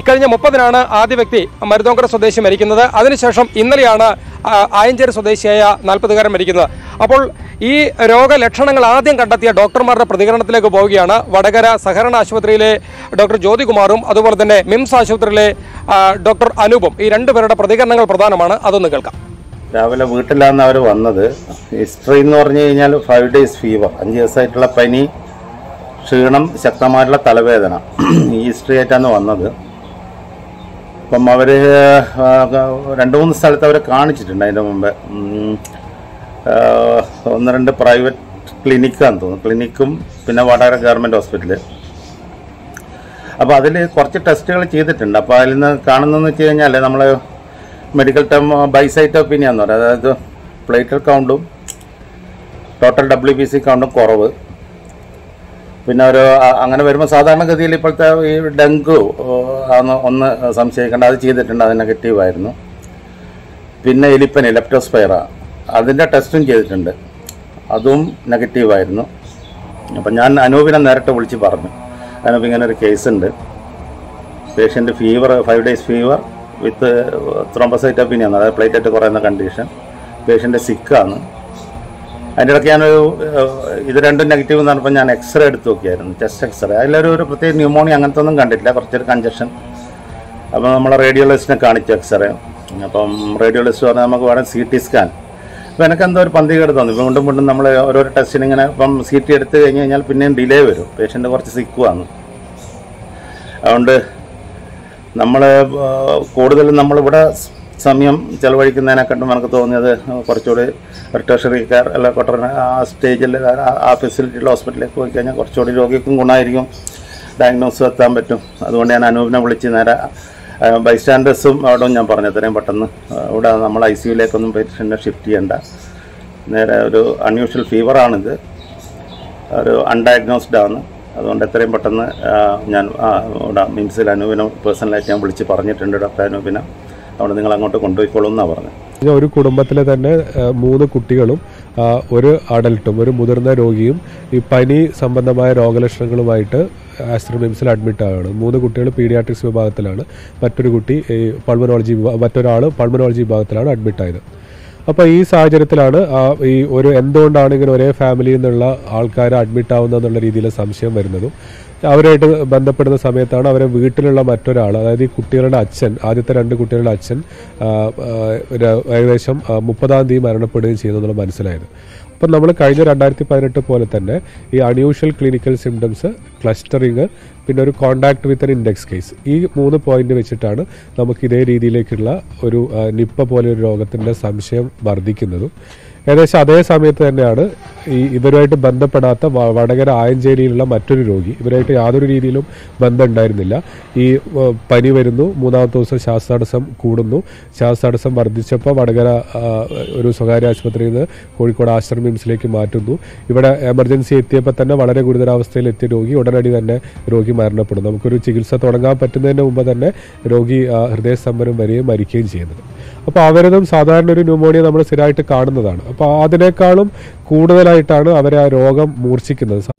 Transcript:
ഇക്കഴിഞ്ഞ മുപ്പതിനാണ് ആദ്യ വ്യക്തി മരുതോങ്കര സ്വദേശി മരിക്കുന്നത്. അതിനുശേഷം ഇന്നലെയാണ് ആയഞ്ചേരി സ്വദേശിയായ നാൽപ്പതുകാരൻ മരിക്കുന്നത്. അപ്പോൾ ഈ രോഗലക്ഷണങ്ങൾ ആദ്യം കണ്ടെത്തിയ ഡോക്ടർമാരുടെ പ്രതികരണത്തിലേക്ക് പോവുകയാണ്. വടകര സഹകരണ ആശുപത്രിയിലെ ഡോക്ടർ ജ്യോതികുമാറും അതുപോലെ തന്നെ മിംസ് ആശുപത്രിയിലെ ഡോക്ടർ അനൂപും ഈ രണ്ടുപേരുടെ പ്രതികരണങ്ങൾ പ്രധാനമാണ്. അതൊന്ന് കേൾക്കാം. രാവിലെ വീട്ടിലാണ് അവർ വന്നത്. ഹിസ്റ്ററി എന്ന് പറഞ്ഞു കഴിഞ്ഞാൽ ഫൈവ് ഡേയ്സ് ഫീവർ അഞ്ച് ദിവസമായിട്ടുള്ള പനി ക്ഷീണം ശക്തമായിട്ടുള്ള തലവേദന. ഈ ഹിസ്റ്ററി ആയിട്ടാണ് വന്നത്. അപ്പം അവർ രണ്ട് മൂന്ന് സ്ഥലത്ത് അവരെ കാണിച്ചിട്ടുണ്ട് അതിന്റെ മുമ്പേ. ഒന്ന് രണ്ട് പ്രൈവറ്റ് ക്ലിനിക്കാന്ന് തോന്നുന്നു. ക്ലിനിക്കും പിന്നെ വടകര ഗവൺമെന്റ് ഹോസ്പിറ്റൽ. അപ്പോൾ അതിൽ കുറച്ച് ടെസ്റ്റുകൾ ചെയ്തിട്ടുണ്ട്. അപ്പോൾ അതിൽ നിന്ന് കാണുന്നതെന്ന് വെച്ച് കഴിഞ്ഞാൽ നമ്മൾ മെഡിക്കൽ ടേം ബൈസൈറ്റ് ഒപ്പീനിയാന്ന് പറയുന്നത് അതായത് പ്ലേറ്റർ കൗണ്ടും ടോട്ടൽ ഡബ്ല്യു ബി സി കൗണ്ടും കുറവ്. പിന്നെ ഒരു അങ്ങനെ വരുമ്പോൾ സാധാരണഗതിയിൽ ഇപ്പോഴത്തെ ഈ ഡെങ്കു ആണ് ഒന്ന് സംശയിക്കേണ്ട അത് ചെയ്തിട്ടുണ്ട് അത് നെഗറ്റീവായിരുന്നു പിന്നെ എലിപ്പനി ലെപ്റ്റോസ്പൈറ അതിന്റെ ടെസ്റ്റും ചെയ്തിട്ടുണ്ട്. അതും നെഗറ്റീവായിരുന്നു അപ്പം ഞാൻ അനൂപിനെ നേരിട്ട് വിളിച്ച് പറഞ്ഞു. അനൂപ് ഇങ്ങനെ ഒരു കേസുണ്ട്. Patient fever five days fever with ത്രോംബസൈറ്റോപ്പിനിയാണ് അതായത് പ്ലേറ്ററ്റ് കുറയുന്ന കണ്ടീഷൻ പേഷ്യന്റ് സിക്കാണ് അതിന്റെ ഇടയ്ക്ക് ഞാനൊരു ഇത് രണ്ടും നെഗറ്റീവ് എന്ന് പറഞ്ഞപ്പോൾ ഞാൻ എക്സ്റേ എടുത്ത് നോക്കിയായിരുന്നു. ചെസ്റ്റ് എക്സ്റേ അതിലൊരു ഒരു പ്രത്യേക ന്യൂമോണി അങ്ങനത്തെ ഒന്നും കണ്ടിട്ടില്ല. കുറച്ചൊരു കഞ്ചക്ഷൻ അപ്പോൾ നമ്മളെ റേഡിയോളജിസ്റ്റിനെ കാണിച്ചു എക്സ്റേ അപ്പം റേഡിയോളജിസ്റ്റ് പറഞ്ഞാൽ നമുക്ക് വേണം സി ടി സ്കാൻ അപ്പോൾ എനിക്ക് എന്തോ ഒരു പന്തികേട് തോന്നി. ഇപ്പം വീണ്ടും വീണ്ടും നമ്മൾ ഓരോരോ ടെസ്റ്റിന് ഇങ്ങനെ ഇപ്പം സി ടി എടുത്ത് കഴിഞ്ഞ് കഴിഞ്ഞാൽ പിന്നെയും ഡിലേ വരും. പേഷ്യന്റ് കുറച്ച് സിക്കുവാണ് അതുകൊണ്ട് നമ്മൾ കൂടുതലും നമ്മളിവിടെ സമയം ചെലവഴിക്കുന്നതിനെക്കാട്ടും എനിക്ക് തോന്നിയത് കുറച്ചുകൂടി കെയർ അല്ല കൊട്ടറ ആ സ്റ്റേജിൽ ആ ഫെസിലിറ്റിയുള്ള ഹോസ്പിറ്റലിലേക്ക് പോയി കഴിഞ്ഞാൽ കുറച്ചുകൂടി രോഗിക്കും ഗുണമായിരിക്കും. ഡയഗ്നോസ് എത്താൻ പറ്റും. അതുകൊണ്ട് ഞാൻ അനൂപിനെ വിളിച്ച് നേരെ ബൈസ്റ്റാൻഡേഴ്സും അവിടെ ഞാൻ പറഞ്ഞു എത്രയും പെട്ടെന്ന്. ഇവിടെ നമ്മൾ ഐ സിയുലേക്കൊന്നും പേഷ്യന്റിനെ ഷിഫ്റ്റ് ചെയ്യണ്ട. നേരെ ഒരു അൺയൂഷ്വൽ ഫീവറാണിത് ഒരു അൺഡയഗ്നോസ്ഡ് ആണ്. അതുകൊണ്ട് എത്രയും പെട്ടെന്ന് ഞാൻ ഇവിടെ മിംസിൽ അനൂപിനെ പേഴ്സണലായിട്ട് ഞാൻ വിളിച്ച് പറഞ്ഞിട്ടുണ്ട് ഡോക്ടർ അനൂപിനെ. അവിടെ നിങ്ങൾ അങ്ങോട്ട് കൊണ്ടുപോയിക്കോളും എന്നാണ് പറഞ്ഞത്. ഒരു കുടുംബത്തിലെ തന്നെ മൂന്ന് കുട്ടികളും ഒരു അഡൽട്ടും ഒരു മുതിർന്ന രോഗിയും ഈ പനി സംബന്ധമായ രോഗലക്ഷണങ്ങളുമായിട്ട് ആസ്ട്രോമിംസിൽ അഡ്മിറ്റ് ആവുകയാണ്. മൂന്ന് കുട്ടികൾ പീഡിയാട്രിക്സ് വിഭാഗത്തിലാണ്. മറ്റൊരു കുട്ടി ഈ പൾമനോളജി മറ്റൊരാൾ പൾമനോളജി വിഭാഗത്തിലാണ് അഡ്മിറ്റ് ആയത്. അപ്പോൾ ഈ സാഹചര്യത്തിലാണ് ഈ ഒരു എന്തുകൊണ്ടാണ് ഇങ്ങനെ ഒരേ ഫാമിലിയിൽ നിന്നുള്ള ആൾക്കാർ അഡ്മിറ്റ് ആവുന്നത് എന്നുള്ള രീതിയിൽ സംശയം വരുന്നതും. അവരായിട്ട് ബന്ധപ്പെടുന്ന സമയത്താണ് അവരെ വീട്ടിലുള്ള മറ്റൊരാൾ അതായത് ഈ കുട്ടികളുടെ അച്ഛൻ ആദ്യത്തെ രണ്ട് കുട്ടികളുടെ അച്ഛൻ ഏകദേശം മുപ്പതാം തീയതി മരണപ്പെടുകയും ചെയ്യുന്നു മനസ്സിലായത്. അപ്പം നമ്മൾ കഴിഞ്ഞ രണ്ടായിരത്തി പതിനെട്ട് പോലെ തന്നെ ഈ അൺയൂഷ്വൽ ക്ലിനിക്കൽ സിംറ്റംസ് ക്ലസ്റ്ററിങ് പിന്നെ ഒരു contact with an index case ഈ മൂന്ന് പോയിന്റ് വെച്ചിട്ടാണ് നമുക്ക് ഇതേ രീതിയിലേക്കുള്ള ഒരു നിപ്പ പോലെ ഒരു രോഗത്തിന്റെ സംശയം വർദ്ധിക്കുന്നതും. ഏകദേശം അതേ സമയത്ത് തന്നെയാണ് ഈ ഇവരുമായിട്ട് ബന്ധപ്പെടാത്ത വടകര ആയഞ്ചേരിയിലുള്ള മറ്റൊരു രോഗി. ഇവരായിട്ട് യാതൊരു രീതിയിലും ബന്ധം ഉണ്ടായിരുന്നില്ല ഈ പനി വരുന്നു. മൂന്നാമത്തെ ദിവസം ശ്വാസതടസ്സം കൂടുന്നു. ശ്വാസതടസ്സം വർദ്ധിച്ചപ്പോൾ വടകര ഒരു സ്വകാര്യ ആശുപത്രിയിൽ നിന്ന് കോഴിക്കോട് ആശ്രമ മിംസിലേക്ക് മാറ്റുന്നു. ഇവിടെ എമർജൻസി എത്തിയപ്പോൾ തന്നെ വളരെ ഗുരുതരാവസ്ഥയിൽ എത്തിയ രോഗി ഉടനടി തന്നെ രോഗി മരണപ്പെടുന്നു. നമുക്കൊരു ചികിത്സ തുടങ്ങാൻ പറ്റുന്നതിന് മുമ്പ് തന്നെ രോഗി ഹൃദയ ഹൃദയസ്തംഭനം വരികയും മരിക്കുകയും ചെയ്യുന്നത്. അപ്പോൾ അവരതും സാധാരണ ഒരു ന്യൂമോണിയ നമ്മൾ സ്ഥിരമായിട്ട് കാണുന്നതാണ്. അപ്പോൾ അതിനേക്കാളും കൂടുതലായിട്ടാണ് അവരെ ആ രോഗം മൂർച്ഛിക്കുന്നത്.